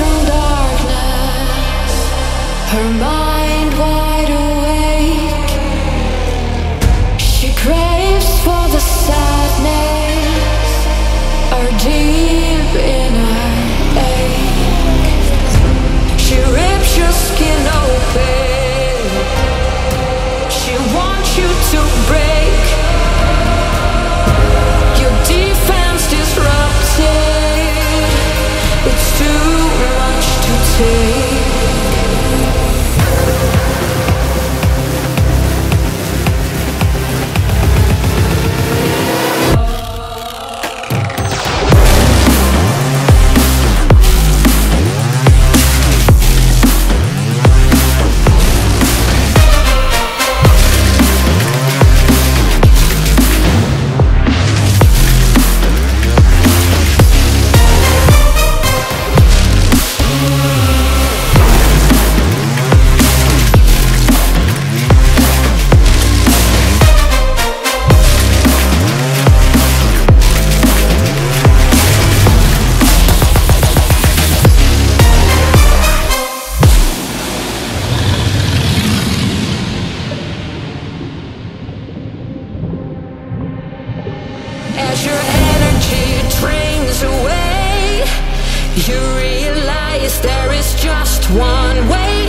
from darkness. Her mind. You realize there is just one way